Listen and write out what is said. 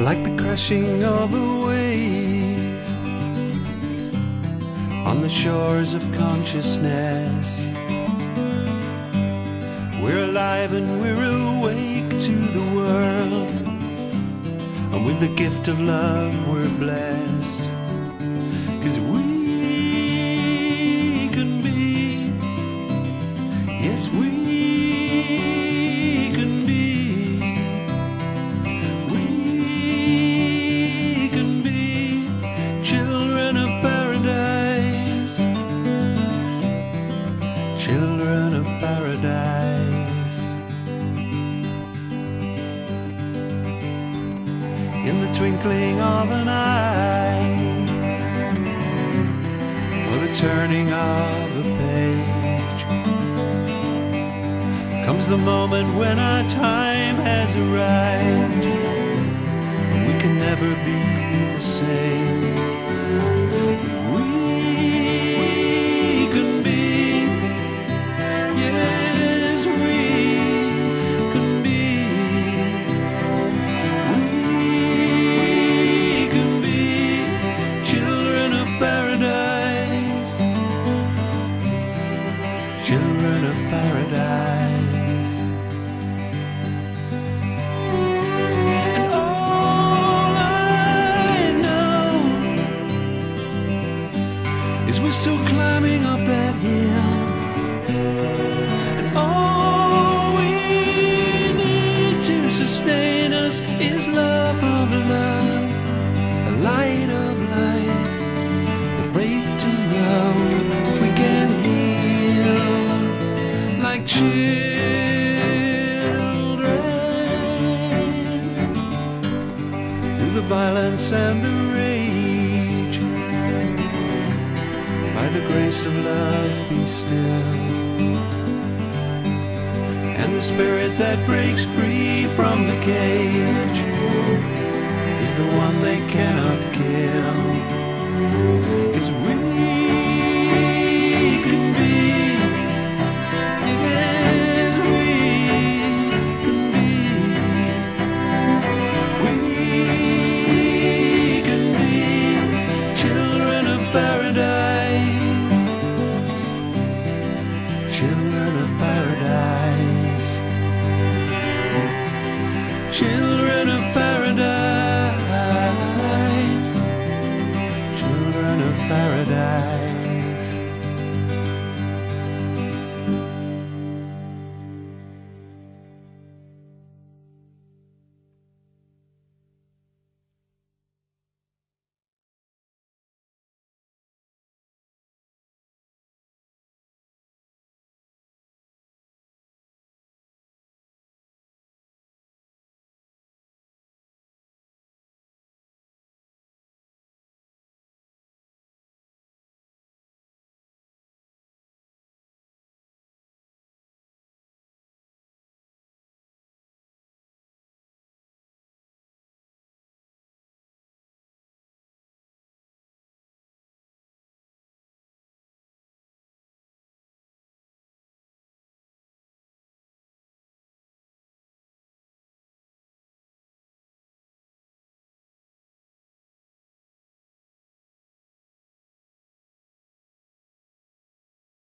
like the crashing of a wave on the shores of consciousness. We're alive and we're awake to the world, and with the gift of love, we're blessed. Cause we twinkling of an eye, or the turning of a page, comes the moment when our time has arrived. We can never be the same. Still climbing up that hill. And all we need to sustain us is love of love, a light of life, the faith to know we can heal like children through the violence and the rage. The grace of love, be still. And the spirit that breaks free from the cage is the one they cannot kill. Cause we paradise, children of paradise.